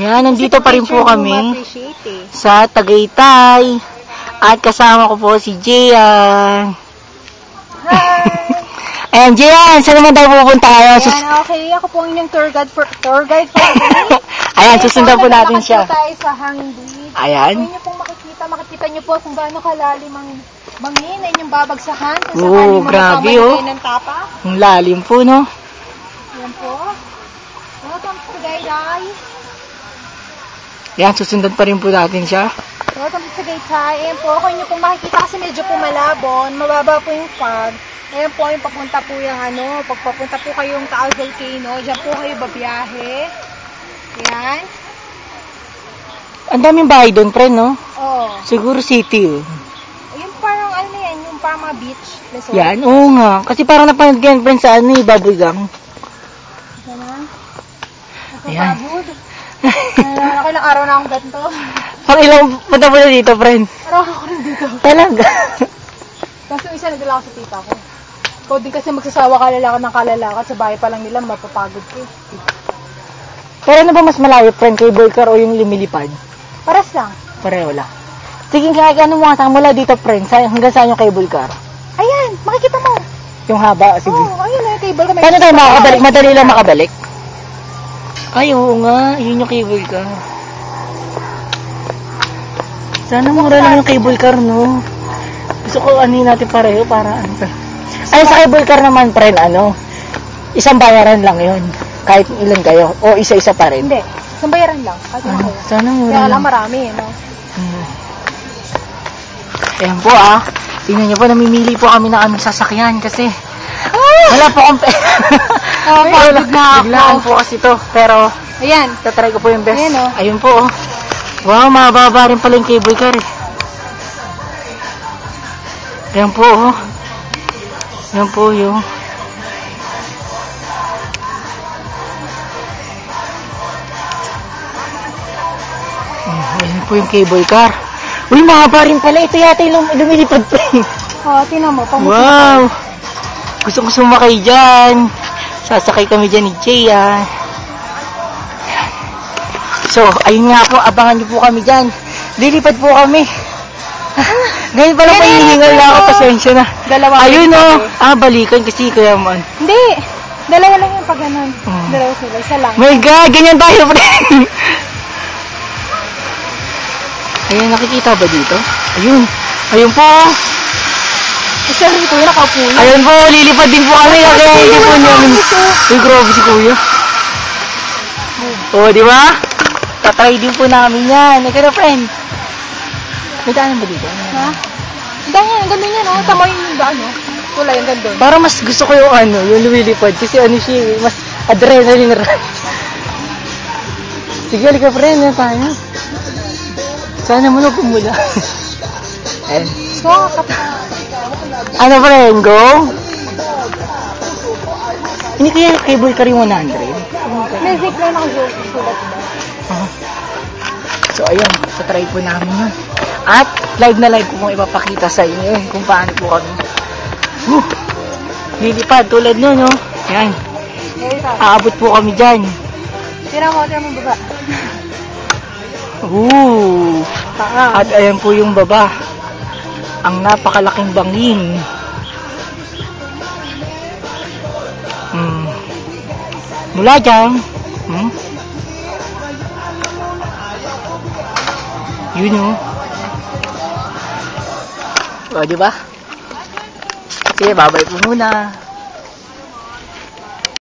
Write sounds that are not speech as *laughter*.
Ayan, nandito pa rin po kami eh. sa Tagaytay. At kasama ko po si Jian. Hi! *laughs* Ayan, Jian, saan naman tayo pupunta ngayon? Sus- Ayan, okay. Ako po ang inyong tour guide for tour guide for today. *laughs* Ayan, susundan po natin siya. Tayo sa beach. Ayan. Kung inyo pong makikita, makikita nyo po kung gaano kalalim ang bangin na inyong babagsakan. Kung Oo, sakali mga grabe, tama oh. kayo ng tapa. Ang lalim po, no? Ayan po. Welcome to Tagaytay. Ayan, susundan pa rin po natin siya. Welcome to Tagaytay. Ayan po, kung inyo pong makikita kasi medyo po malabon, mababa po yung fog. Ayan po, yung papunta po yung ano, pagpapunta po kayong Taal Volcano, dyan po kayo babiyahe. Ayan. Ang daming bahay doon, pre, no? Oh. Siguro city, oh. Yung parang ano yan, yung parang mga beach resort. Yan, oo nga. Kasi parang napanood ko yan, friend, sa ano, eh, Bubble Gang. Ganun. Ayan. Nakapagod. Ako ilang araw na akong ganito. Pang ilang punta mo na dito, friend. Araw ako rin dito. Talaga. Kaso isa nadala ako sa tita ko. Ikaw din kasi magsasawa kalalakad ng kalalakad sa bahay pa lang nila, mapapagod ko. Pero ano ba mas malayo, friend, kay Boycar o yung lumilipad? Paras lang. Pareho lang. Sige, kaya ano mo nga, mula dito, friend, sa, hanggang saan yung cable car? Ayan, makikita mo. Yung haba, sige. Oo, oh, ayun na yung cable ko. May Paano tayo makakabalik? Madali lang makabalik? Ay, oo nga. Yun yung cable car. Sana mura lang yung cable car, no? Gusto ko ano natin pareho para ano. Ay, sa cable car naman, friend, ano? Isang bayaran lang yun. Kahit ilan kayo. O isa-isa pa rin. Hindi, isang bayaran lang. Kasi Ah, ano sana mura Kaya lang. marami, no? Hmm. Ayan po ah. Tingnan niyo po, namimili po kami ng aming sasakyan kasi wala po akong pera. *laughs* Ah, pagod na ako. Biglaan po kasi to. Pero, Ayan. tatry ko po yung best. Ayan, oh. Ayun po oh. Wow, mababa rin pala yung cable car eh. Ayan po oh. Ayan po yung Oh, ayan po yung cable car. Uy, mahaba rin pala. Ito yata yung lum- lumilipad pa eh. Oh, tinan mo. Wow! Gusto ko sumakay dyan. Sasakay kami dyan ni Jay, ah. So, ayun nga po, abangan niyo po kami dyan. Lilipad po kami. Ngayon pala po hinihingal na ako, pasensya na. Dalawa. Ayun lang oh, ah, balikan kasi kaya man. Hindi. Dalawa lang yung pag ganun. Oh. Dalawa sila. Isa lang. My God, ganyan tayo, pre. *laughs* Ayun, nakikita ba dito? Ayun. Ayun po. Ko yun. Nakaupo yun. Ayun po, lilipad din po kami. Kaya hindi po namin. Uy, grabe si kuya. Oo, di ba? Tatry din po namin yan. Ikaw na, friend. May daanan ba dito? Ha? Ganyan, ganun yan. Oh. Tama yung daan, oh. Kulay, ang ganda. Para mas gusto ko yung ano, yung lumilipad. Kasi ano siya, eh, mas adrenaline rush. Sige, halika, friend. Yan tayo. Sana mo na pumula. Ayun. So, kap- Ano, friend? Go? Hindi kaya cable car yung 100? may zipline ako sulat? Ah. So, ayun. So, try po namin yun. At, live na live ko pong ipapakita sa inyo yun kung paano po kami. Woo! Lilipad, tulad nun, no? Yan. Eh. Aabot po kami dyan. Tira mo, tira mo baba. Ooh! Taa. At ayan po yung baba. Ang napakalaking bangin. Hmm. Mula dyan. Hmm? Yun o. O, di ba? Sige, babay po muna.